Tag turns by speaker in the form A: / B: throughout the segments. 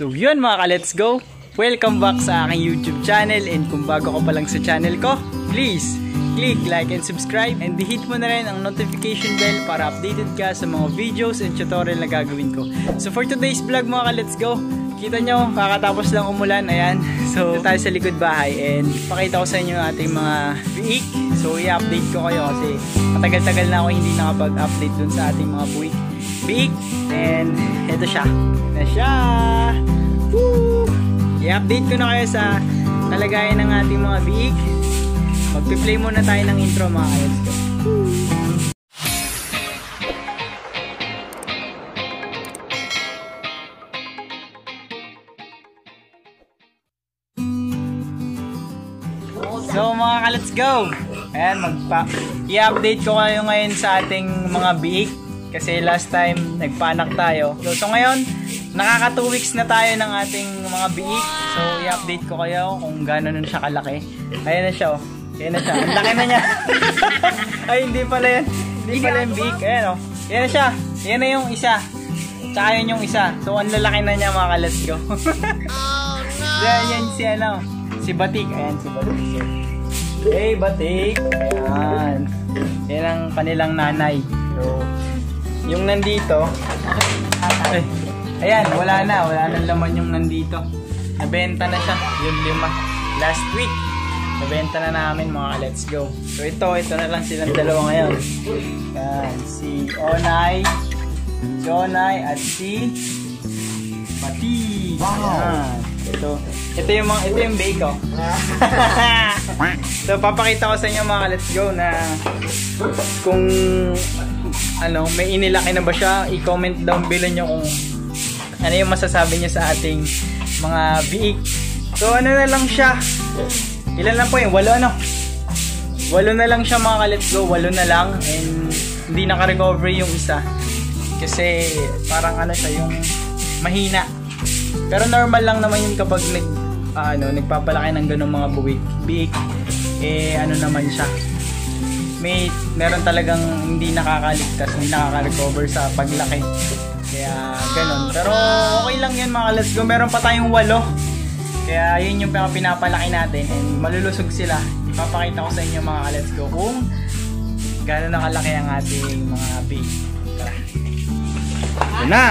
A: So yun mga ka-let's go! Welcome back sa aking YouTube channel and kung bago ka pa lang sa channel ko, please click like and subscribe and hit mo na rin ang notification bell para updated ka sa mga videos and tutorial na gagawin ko. So for today's vlog mga ka-let's go, kita nyo, kakatapos lang umulan, ayan. So tayo sa likod bahay and pakita ko sa inyo ating mga biik. So i-update ko kayo kasi matagal-tagal na ako hindi nakapag-update dun sa ating mga buik. Biik and eto siya. Na siya! Woo! I-update ko na kayo sa kalagayan ng ating mga biik. Magpi-play muna tayo ng intro mga kayots ko. So mga ka-let's go! Ayan, magpa i-update ko kayo ngayon sa ating mga biik kasi last time nagpanak tayo. So, so ngayon, nakaka 2 weeks na tayo ng ating mga biik. So i-update ko kayo kung gano'n siya kalaki. Ayan na siya oh. Ayan na siya. Ang laki na niya. Ay, hindi pala yan. Hindi pala yung biik. Ayan oh. Ayan na siya. Ayan na yung isa. Tsaka yun yung isa. So, ang lalaki na niya mga ka-let's go. oh, no! Ayan, yan si ano. Si Batik. Ayan si Batik. Hey, Batik. Ayan. Yan ang kanilang nanay. So, yung nandito. Ay, ayan, wala na. Wala nang laman yung nandito. Nabenta na siya. Yung lima. Last week. Nabenta na namin mga let's go. So ito, ito na lang silang dalawa ngayon. Yan, si Onay. Si Onay at si Pati. Wow. Ito, ito yung mga ito yung bake ko. so papakita ko sa inyo mga let's go na kung ano, may inilaki na ba siya, i-comment down below nyo kung ano yung masasabi niyo sa ating mga biik. So ano na lang siya. Ilan lang po yun? Walo ano? Walo na lang siya mga ka-let's go. Walo na lang. And hindi naka-recover yung isa. Kasi parang ano siya yung mahina. Pero normal lang naman yun kapag nag, uh, ano, nagpapalaki ng ganung mga buwik. Biik. Eh ano naman siya. May meron talagang hindi nakakaligtas, hindi nakaka-recover sa paglaki. Kaya ganun. Pero okay lang yan mga let's go. Meron pa tayong walo. Kaya yun yung pinapalaki natin and malulusog sila. Ipapakita ko sa inyo mga let's go kung gano'n nakalaki ang ating mga big. Tara. Ito na.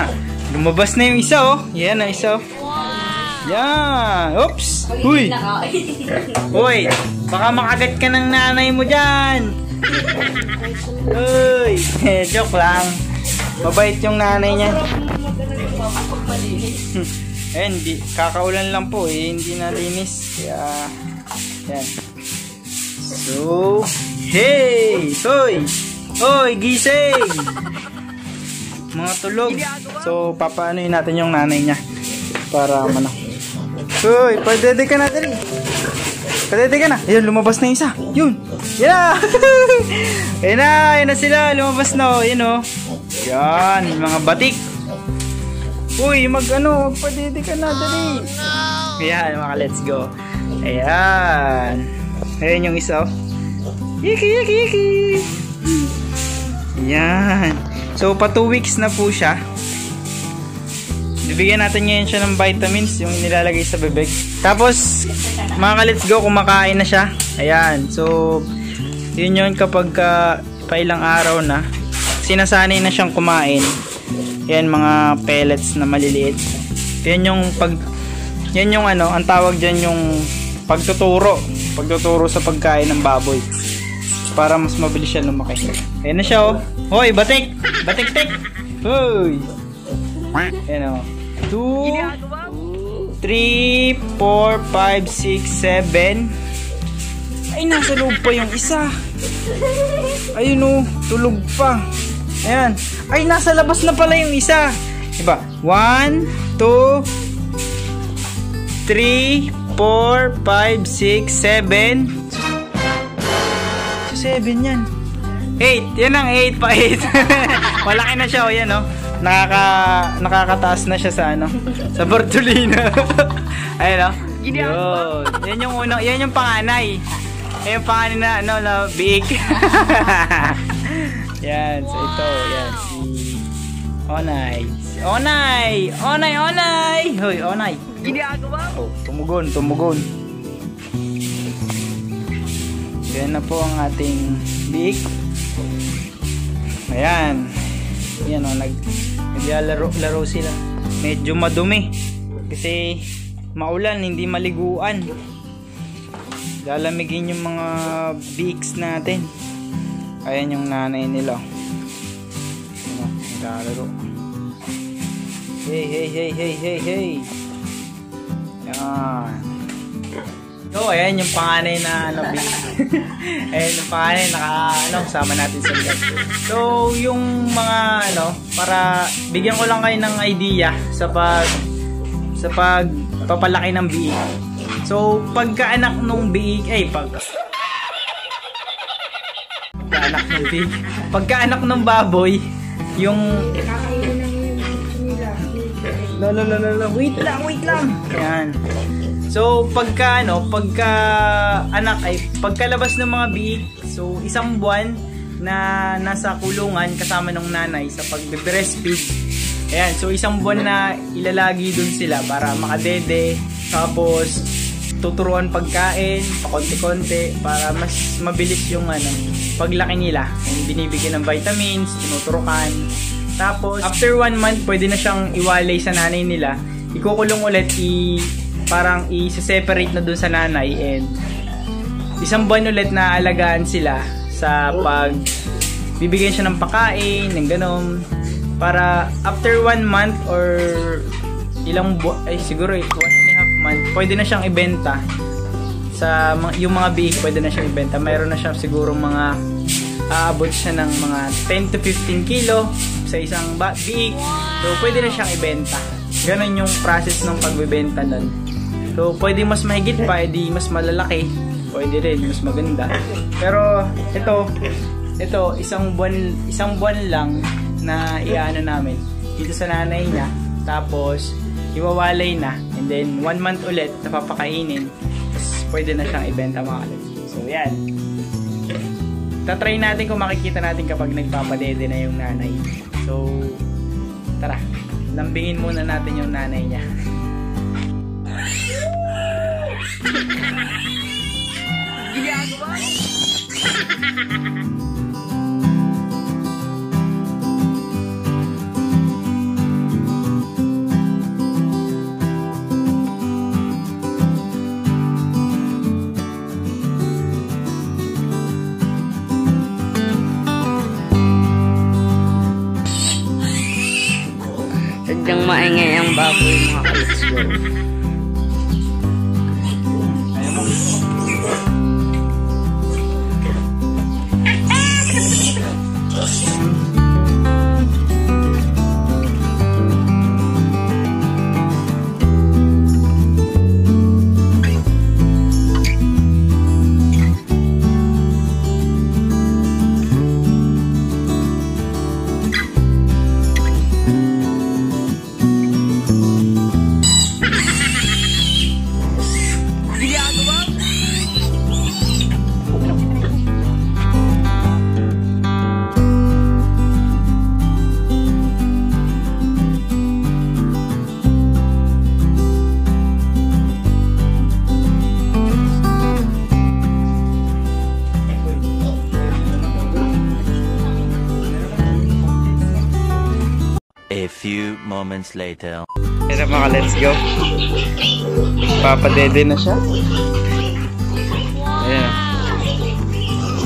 A: Lumabas na yung isa oh. Yan ang isa oh. Yan. Oops. Uy. Uy. Baka makagat ka ng nanay mo dyan. Uy. Joke lang. Mabait yung nanay niya. eh, hindi. Kakaulan lang po eh. Hindi nalinis. Kaya, yan. So, hey! Toy! Oy, gising! Mga tulog. So, papaanoin natin yung nanay niya. Para mana. Uy, padede ka na dali. Padede ka na. Ayun, lumabas na isa. Yun. Yan na. Ayun na. Ayun na sila. Lumabas na. Oh. Ayun oh. Yan, mga batik. Uy, mag ano, magpadede ka na, dali. Ayan, mga let's go. Ayan. Ayan yung isa. Oh. Yiki, yiki, yiki. Ayan. So, pa 2 weeks na po siya. Bibigyan natin ngayon siya ng vitamins, yung nilalagay sa bebek. Tapos, mga let's go, kumakain na siya. Ayan. So, yun yun kapag uh, pa ilang araw na, sinasanay na siyang kumain. Yan mga pellets na maliliit. Yan yung pag yan yung ano, ang tawag diyan yung pagtuturo. Pagtuturo sa pagkain ng baboy. Para mas mabilis siya lumaki. Ayan na siya oh. Hoy, batik! Batik-tik! Hoy! Ayan oh. 2 3 4 5 6 7 Ay, nasa loob pa yung isa. Ayun oh, tulog pa. Ayan. Ay, nasa labas na pala yung isa. Diba? 1, 2, 3, 4, 5, 6, 7. So, 7 yan. 8. Yan ang 8 pa 8. Malaki na siya. O, yan o. Nakaka, nakakataas na siya sa ano. Sa Bartolina. Ayan o. Yun. Yan yung unang, yan yung panganay. Yan yung panganay na, ano, na big. Yan, so ito, yan, si Onay. Si Onay! Onay, Onay! Hoy, Onay! Ginagawa mo? Oh, tumugon, tumugon. Yan na po ang ating biik. Ayan. Ayan o, nag, naglalaro laro sila. Medyo madumi. Kasi maulan, hindi maliguan. Lalamigin yung mga beaks natin. Ayan yung nanay nila. Ano, naglalaro. Hey, hey, hey, hey, hey, hey. Yan. So, ayan yung panganay na ano, big. ayan yung panganay naka, ano, sama natin sa vlog. So, yung mga, ano, para bigyan ko lang kayo ng idea sa pag, sa pag papalaki ng biik. So, pagkaanak nung biik, ay, pag, pagkaanak ng biik, pagkaanak ng baboy, yung, no, no, no, no. Wait lang, wait lang. Ayan. So, pagka, ano, pagka anak ay, pagkalabas ng mga biik, so, isang buwan na nasa kulungan kasama ng nanay sa pagbe-breastfeed. Ayan, so, isang buwan na ilalagi dun sila para makadede, tapos, tuturuan pagkain, pakonti-konti, para mas mabilis yung, ano, paglaki nila. Yung binibigyan ng vitamins, tinuturukan, tapos, after one month, pwede na siyang iwalay sa nanay nila. Ikukulong ulit, i parang i-separate na dun sa nanay and isang buwan ulit na alagaan sila sa pag bibigyan siya ng pakain, ng ganon. Para after one month or ilang buwan, ay siguro one and a half month, pwede na siyang ibenta sa yung mga biik pwede na siyang ibenta. Mayroon na siya siguro mga aabot siya ng mga 10 to 15 kilo sa isang biik. So, pwede na siyang ibenta. Ganon yung process ng pagbebenta nun. So, pwede mas mahigit pa, edi mas malalaki. Pwede rin, mas maganda. Pero, ito, ito, isang buwan, isang buwan lang na iano namin dito sa nanay niya. Tapos, iwawalay na. And then, one month ulit, napapakainin. Tapos, pwede na siyang ibenta mga kalit. So, yan. Tatry natin kung makikita natin kapag nagpapadede na yung nanay. So, tara. Lambingin muna natin yung nanay niya. Ginagawa
B: Sadyang maingay ang baboy mga kalits
C: few moments later.
A: Tara mga let's go. Papadede na siya. Ayan.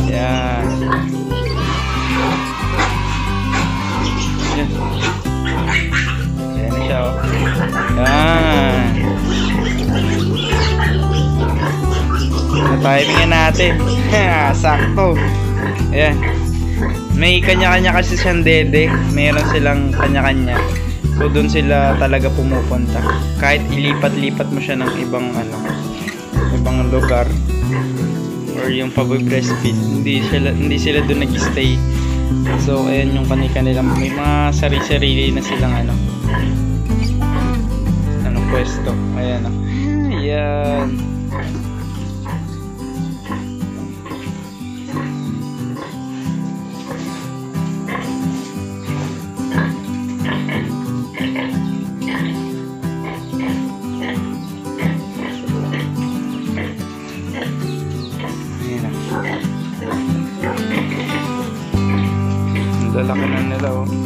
A: Ayan. Ayan. Ayan na siya oh. Ayan. Na-timingan natin. Sakto. Ayan. May kanya-kanya kasi siyang dede. Meron silang kanya-kanya. So doon sila talaga pumupunta. Kahit ilipat-lipat mo siya ng ibang ano, ibang lugar or yung pag-breastfeed, hindi sila hindi sila doon nag-stay. So ayan yung kanika nila may mga sarili-sarili na silang ano ano pwesto. Ayan. oh. Ayan. Lalaki